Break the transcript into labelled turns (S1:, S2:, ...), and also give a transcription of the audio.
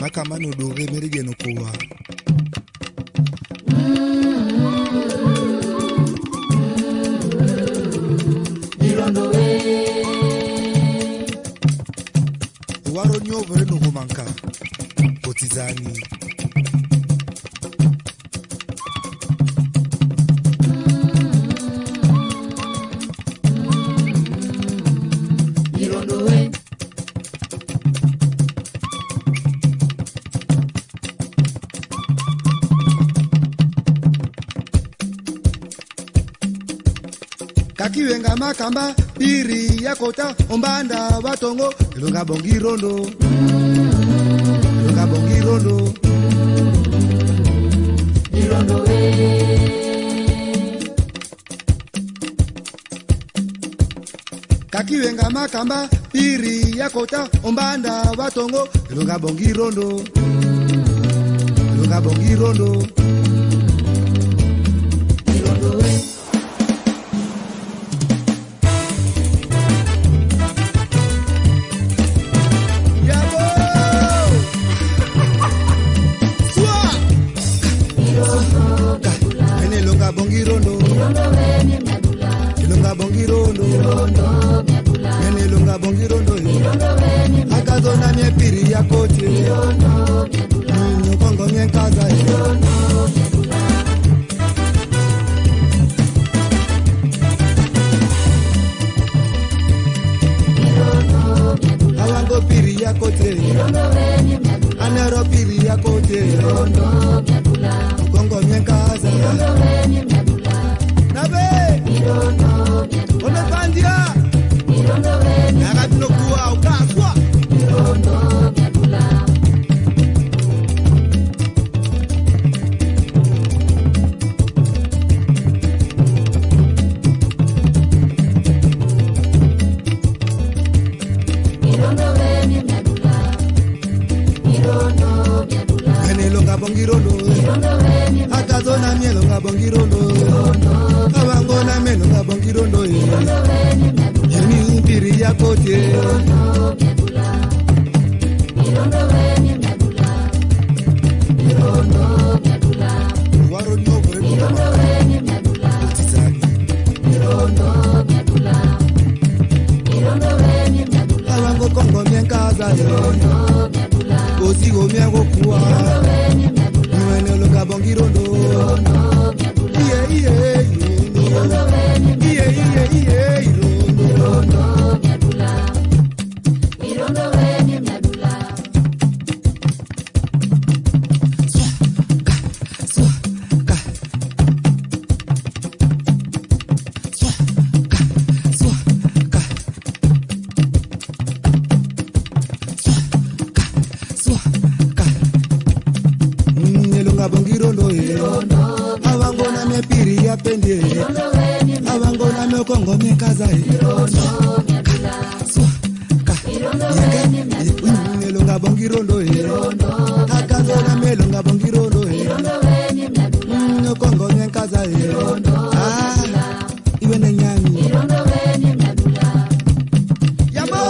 S1: makamani odore merigeno kowa. Iwaro nyovere nokomanka otizani kakiwenga makamba piri yakota ombanda vatongo ilonga bongirondo ilonga bongirondo kakiwenga makamba piri yakota ombanda vatongo ilonga bongirondo ilonga bongirondo Yabo! Bongirondo. Ene longa bongirondo. Akazona miepiri ya kote. Nyokongo mienkaza. Awango piri ya kote. Anero piri ya kote. Kongo mienkaza. Nabe! Bongirondo. Akazona mie longa bongirondo. Abangona me longa bongirondo. Yemi piri ya kote. Waro nyovore nogomanka kotidzani. Awango kongo mienkaza Osigo miengo kuwa Iye Iye iye iye abongirondo ye avangona mepiri yapende ye avangona mekongo mekaza ye melonga bongirondo ye akanzona melonga bongirondo ye nokongo mekaza ye iwe nenyami yamo!